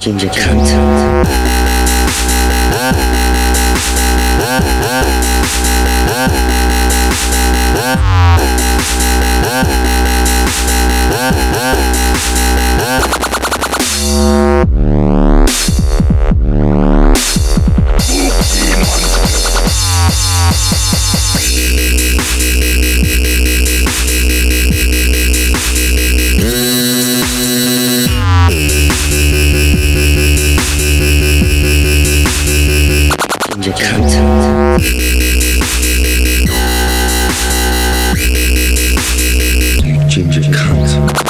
Ginger cat. Ginger cunt.